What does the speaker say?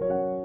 you